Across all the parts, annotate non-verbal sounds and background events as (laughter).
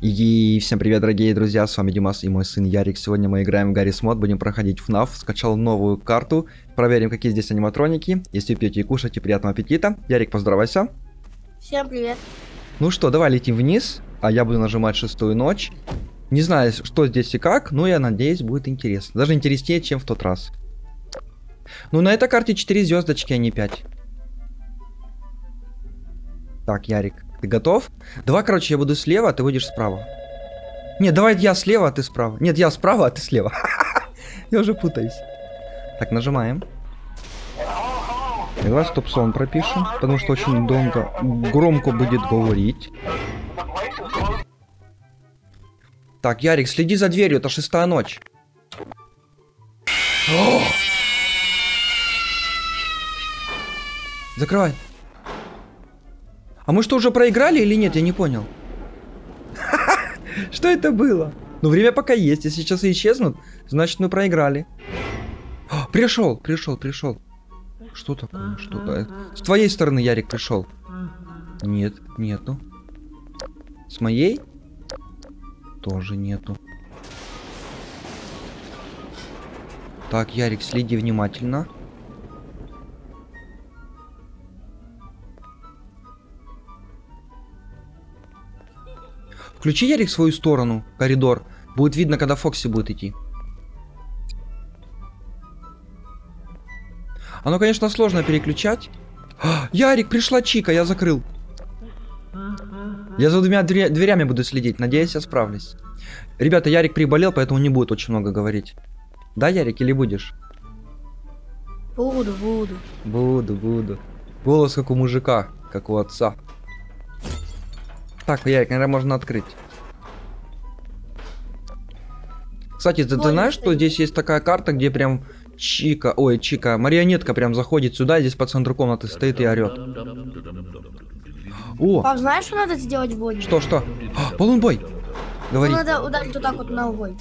И всем привет, дорогие друзья, с вами Димас и мой сын Ярик. Сегодня мы играем в Гаррис Мод, будем проходить FNAF. Скачал новую карту, проверим, какие здесь аниматроники. Если пьете и кушаете, приятного аппетита. Ярик, поздоровайся. Всем привет. Ну что, давай летим вниз, а я буду нажимать шестую ночь. Не знаю, что здесь и как, но я надеюсь, будет интересно. Даже интереснее, чем в тот раз. Ну, на этой карте 4 звездочки, а не 5. Так, Ярик, ты готов? Давай, короче, я буду слева, а ты будешь справа. Нет, давай я слева, а ты справа. Нет, я справа, а ты слева. (laughs) Я уже путаюсь. Так, нажимаем. Давай стоп-сон пропишем, потому что очень долго, громко будет говорить. Так, Ярик, следи за дверью, это шестая ночь. О! Закрывай. А мы что, уже проиграли или нет? Я не понял. Что это было? Ну, время пока есть. Если сейчас исчезнут, значит мы проиграли. Пришел, пришел, пришел. Что такое? Что -то? С твоей стороны Ярик пришел. Нет, нету. С моей? Тоже нету. Так, Ярик, следи внимательно. Включи, Ярик, свою сторону, коридор. Будет видно, когда Фокси будет идти. Оно, конечно, сложно переключать. А, Ярик, пришла Чика, я закрыл. Я за двумя дверя дверями буду следить. Надеюсь, я справлюсь. Ребята, Ярик приболел, поэтому не будет очень много говорить. Да, Ярик, или будешь? Буду, буду. Буду, буду. Голос как у мужика, как у отца. Так, Ярик, наверное, можно открыть. Кстати, ты, ты знаешь, что здесь есть такая карта, где прям Чика, ой, Чика, марионетка прям заходит сюда, здесь по центру комнаты стоит и орет. О! Пап, знаешь, что надо сделать в? Что, что? А, Полунбой! Говори. Ну, надо ударить вот так вот ногой.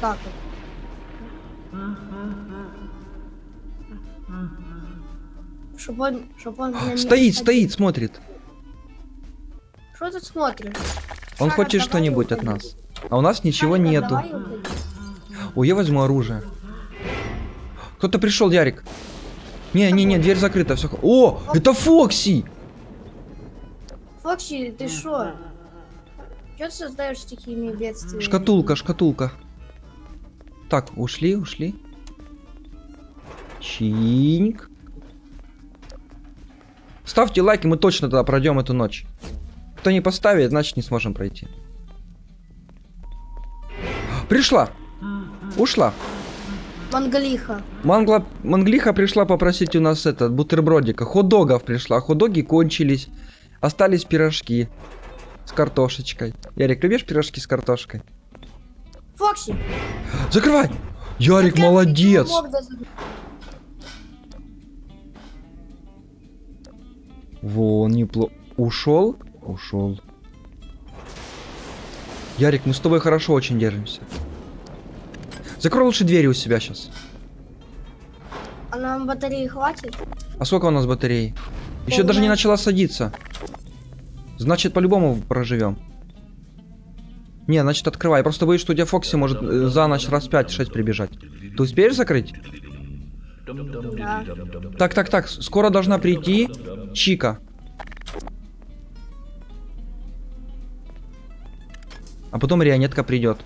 Так вот. Чтоб он, чтоб он Стоит, стоит, смотрит. Что ты смотришь? Он хочет что-нибудь от нас. А у нас ничего Шарик, нету. Ой, я возьму оружие. Кто-то пришел, Ярик. Не, не, не, дверь закрыта, все. О, это Фокси! Фокси, ты шо? Чё ты создаешь такими бедствиями? Шкатулка, шкатулка. Так, ушли, ушли. Чиник. Ставьте лайки, мы точно тогда пройдем эту ночь. Кто не поставит, значит не сможем пройти. Пришла. Ушла. Мангалиха. Мангла... Манглиха пришла попросить у нас это, бутербродика. Хот-догов пришла. Хот-доги кончились. Остались пирожки. С картошечкой. Ярик, любишь пирожки с картошкой? Фокси. Закрывай! Ярик, я молодец! Вон, неплохо. Ушел? Ушел. Ярик, мы с тобой хорошо очень держимся. Закрой лучше двери у себя сейчас. А нам батареи хватит? А сколько у нас батареи? Еще даже не начала садиться. Значит, по-любому проживем. Не, значит, открывай. Я просто боюсь, что у тебя Фокси может э, за ночь раз 5-6 прибежать. Ты успеешь закрыть? Да. Так, так, так. Скоро должна прийти Чика. А потом марионетка придет.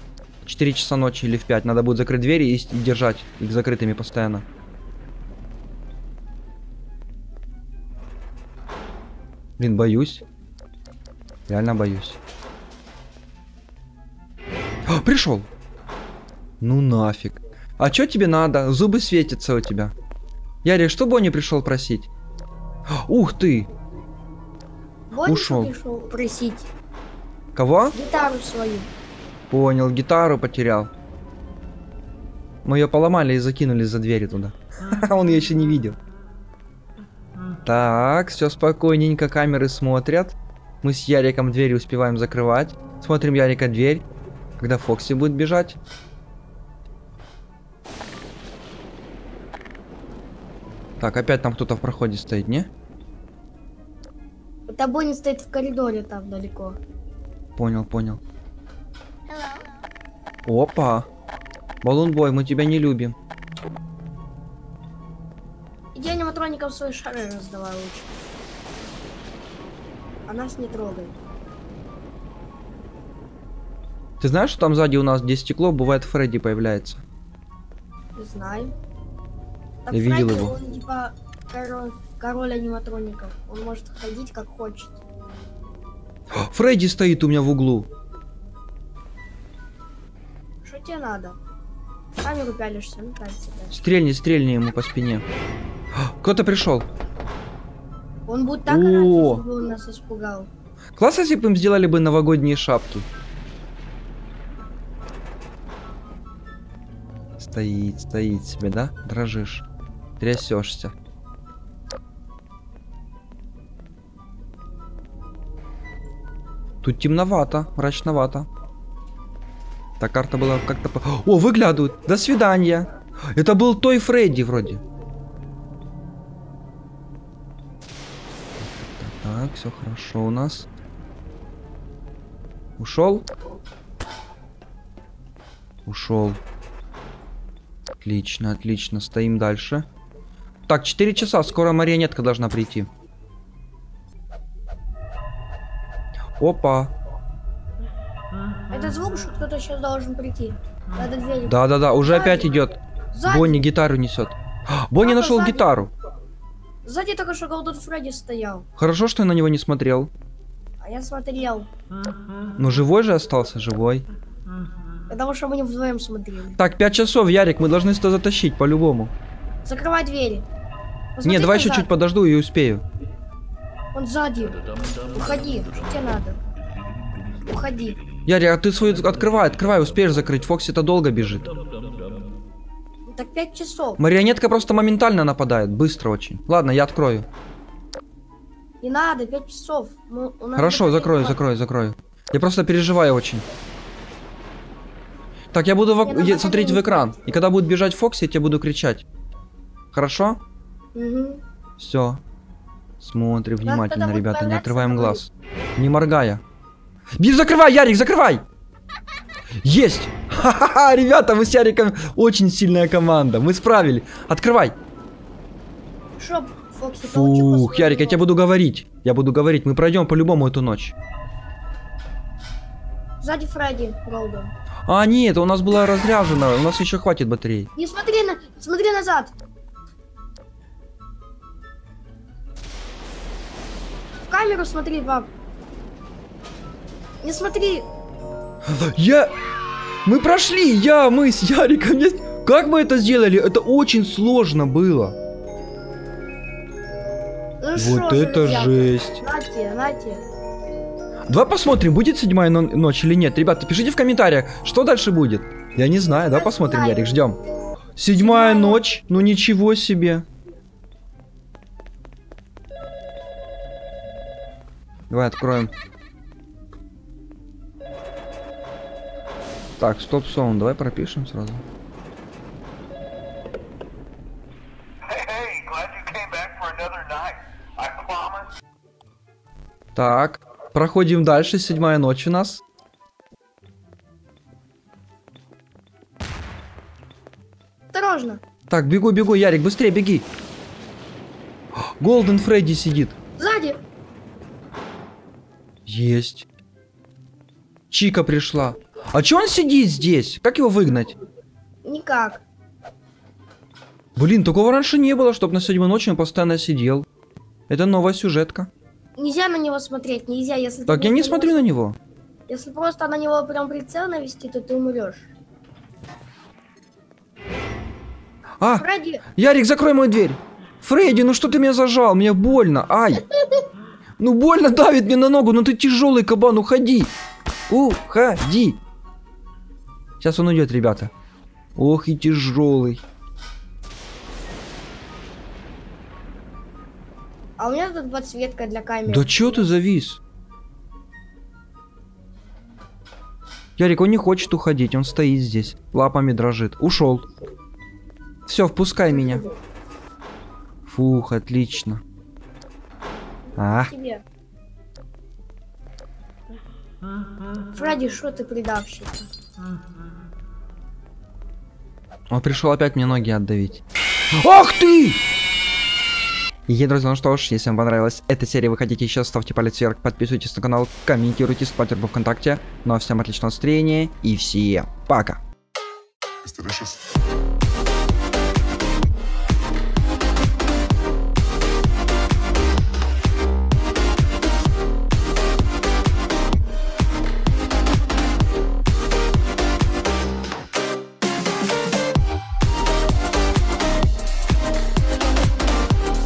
4 часа ночи или в 5. Надо будет закрыть двери и держать их закрытыми постоянно. Блин, боюсь. Реально боюсь. А, пришел. Ну нафиг. А что тебе надо? Зубы светятся у тебя. Ярик, что Бонни пришел просить? А, Ух ты! Бонни Ушел. пришел просить Кого? гитару свою. Понял, гитару потерял. Мы ее поломали и закинули за двери туда. (laughs) Он ее еще не видел. Так, все спокойненько, камеры смотрят. Мы с Яриком двери успеваем закрывать. Смотрим Ярика дверь. Когда Фокси будет бежать. Так, опять там кто-то в проходе стоит, не? Это Бонни стоит в коридоре там далеко. Понял, понял. Опа. Балунбой, мы тебя не любим. Иди аниматроников свои шары раздавай лучше. А нас не трогай. Ты знаешь, что там сзади у нас, где стекло, бывает Фредди появляется? Не знаю. Так Я видел Фредди, его. Он типа король, король аниматроников. Он может ходить как хочет. Фредди стоит у меня в углу. Что тебе надо? Камеру пялишься, ну пялься дальше. Стрельни, стрельни ему по спине. Кто-то пришел. Он будет так О! орать, если бы он нас испугал. Классно, если бы им сделали бы новогодние шапки. Стоит, стоит себе, да? Дрожишь. Трясешься. Тут темновато, мрачновато. Та карта была как-то... О, выглядывают! До свидания! Это был той Фредди вроде. Так, все хорошо у нас. Ушел? Ушел. Отлично, отлично. Стоим дальше. Так, 4 часа. Скоро марионетка должна прийти. Опа. Это звук, что кто-то сейчас должен прийти. Надо двери. Да-да-да, уже Сзади. опять идет. Сзади, Бонни гитару несет. Бонни Папа, нашел сзади. гитару. сзади только что Голден Фредди стоял. Хорошо, что я на него не смотрел. А я смотрел. Но живой же остался, живой. Потому что мы не вдвоем смотрели. Так, 5 часов, Ярик, мы должны сюда затащить по-любому. Закрывай двери. Не, Посмотри давай еще назад. чуть подожду и успею. Он сзади. Уходи. Что тебе надо? Уходи. Ярик, а ты свою открывай, открывай, успеешь закрыть. Фокси-то долго бежит. Ну, Так пять часов. Марионетка просто моментально нападает, быстро очень. Ладно, я открою. Не надо, пять часов. Мы- у нас Хорошо, закрою, один закрою, закрою. Я просто переживаю очень. Так, я буду в надо я- смотреть в экран. И когда будет бежать Фокси, я тебе буду кричать. Хорошо? Мгм. Все. Смотрим внимательно, ребята, не говори. глаз. Не моргая. Бир, закрывай, Ярик, закрывай! Есть! Ха-ха-ха, ребята, мы с Яриком очень сильная команда. Мы справили. Открывай. Шо, Фокси, Фух, Ярик, я тебе буду говорить. Я буду говорить. Мы пройдем по-любому эту ночь. Сзади Фредди, Голден. А, нет, у нас была разряжена. У нас еще хватит батарей. Не смотри на... Смотри назад. Камеру смотри, пап. Не смотри. Я... Мы прошли, я, мы с Яриком есть. Как мы это сделали? Это очень сложно было. Ну Вот шо, это железяка? жесть. На тебе, на тебе. Давай посмотрим, будет седьмая но- ночь или нет. Ребята, пишите в комментариях, что дальше будет. Я не знаю, давай Я посмотрим. Ярик, ждем. Седьмая ночь, ну ничего себе. Давай откроем. Так, стоп сон, давай пропишем сразу. Так, проходим дальше, седьмая ночь у нас. Осторожно. Так, бегу, бегу, Ярик, быстрее беги. Голден Фредди сидит. Есть. Чика пришла. А чё он сидит здесь? Как его выгнать? Никак. Блин, такого раньше не было, чтобы на седьмой ночи он постоянно сидел. Это новая сюжетка. Нельзя на него смотреть, нельзя, если Так, я не смотрю на него. Если просто на него прям прицел навести, то ты умрешь. А, Фредди, Ярик, закрой мою дверь. Фредди, ну что ты меня зажал? Мне больно. Ай. (laughs) Ну больно давит мне на ногу, ну ты тяжелый кабан, уходи. Уходи. Сейчас он уйдет, ребята. Ох и тяжелый. а у меня тут подсветка для камеры. Да чё ты завис? Ярик, он не хочет уходить, он стоит здесь, лапами дрожит. Ушел. Все, впускай меня. Фух, отлично. А, Тебе. Фредди, что ты предавщик? Он пришел опять мне ноги отдавить. Ах ты! И, друзья, ну что ж, если вам понравилась эта серия, вы хотите еще, ставьте палец вверх, подписывайтесь на канал, комментируйте, спатер во ВКонтакте. Ну а всем отличного настроения и всем пока! Delicious.